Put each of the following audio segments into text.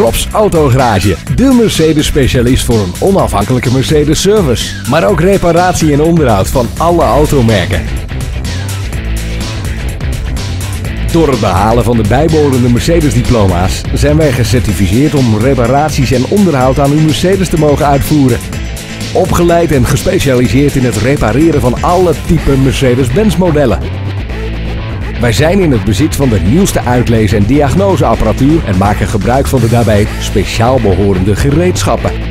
Rob's Autogarage, de Mercedes specialist voor een onafhankelijke Mercedes service. Maar ook reparatie en onderhoud van alle automerken. Door het behalen van de bijbehorende Mercedes-diploma's zijn wij gecertificeerd om reparaties en onderhoud aan uw Mercedes te mogen uitvoeren. Opgeleid en gespecialiseerd in het repareren van alle type Mercedes-Benz modellen. Wij zijn in het bezit van de nieuwste uitlees- en diagnoseapparatuur en maken gebruik van de daarbij speciaal behorende gereedschappen.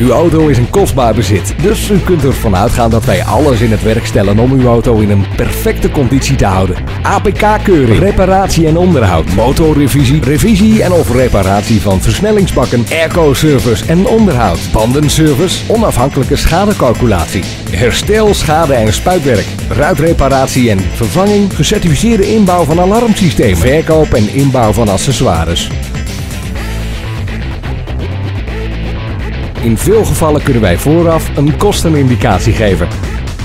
Uw auto is een kostbaar bezit, dus u kunt ervan uitgaan dat wij alles in het werk stellen om uw auto in een perfecte conditie te houden. APK-keuring, reparatie en onderhoud, motorrevisie, revisie en of reparatie van versnellingsbakken, airco-service en onderhoud, bandenservice, onafhankelijke schadecalculatie, herstel, schade en spuitwerk, ruitreparatie en vervanging, gecertificeerde inbouw van alarmsystemen, verkoop en inbouw van accessoires. In veel gevallen kunnen wij vooraf een kostenindicatie geven.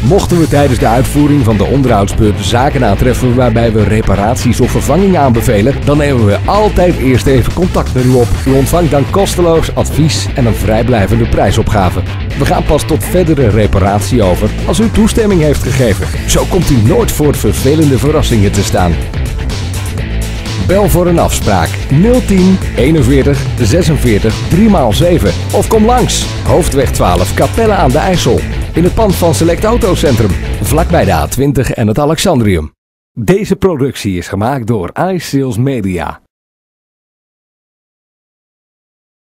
Mochten we tijdens de uitvoering van de onderhoudsbeurt zaken aantreffen waarbij we reparaties of vervangingen aanbevelen, dan nemen we altijd eerst even contact met u op. U ontvangt dan kosteloos advies en een vrijblijvende prijsopgave. We gaan pas tot verdere reparatie over als u toestemming heeft gegeven. Zo komt u nooit voor vervelende verrassingen te staan. Bel voor een afspraak. 010 41 46 3x7 of kom langs. Hoofdweg 12 Capelle aan de IJssel. In het pand van Select Autocentrum. Vlakbij de A20 en het Alexandrium. Deze productie is gemaakt door iSales Media.